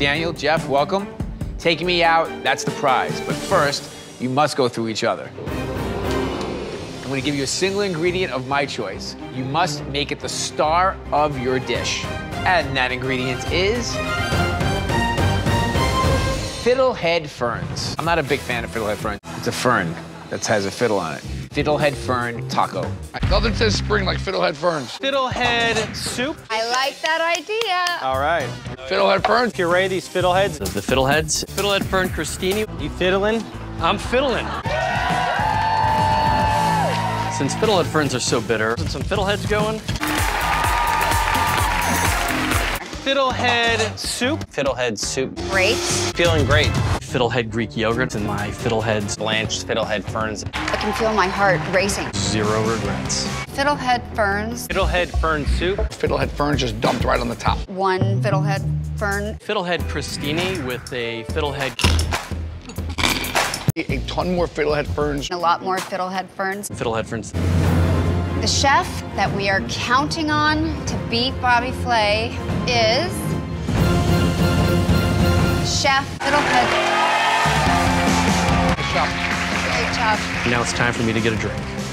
Daniel, Jeff, welcome. Taking me out, that's the prize. But first, you must go through each other. I'm gonna give you a single ingredient of my choice. You must make it the star of your dish. And that ingredient is fiddlehead ferns. I'm not a big fan of fiddlehead ferns. It's a fern that has a fiddle on it. Fiddlehead fern taco. Nothing says spring like fiddlehead ferns. Fiddlehead soup. I like that idea. All right. Fiddlehead ferns. Puree these fiddleheads. The, the fiddleheads. Fiddlehead fern crostini. You fiddling? I'm fiddling. Since fiddlehead ferns are so bitter, get some fiddleheads going. Fiddlehead soup. Fiddlehead soup. Great. Feeling great. Fiddlehead Greek yogurt and my fiddleheads. Blanched fiddlehead ferns. I can feel my heart racing. Zero regrets. Fiddlehead ferns, Fiddlehead fern soup. Fiddlehead ferns just dumped right on the top. one fiddlehead fern. Fiddlehead crostini with a fiddlehead. A ton more fiddlehead ferns. A lot more fiddlehead ferns. Fiddlehead ferns. The chef that we are counting on to beat Bobby Flay is Chef Fiddlehead. Job. Now it's time for me to get a drink.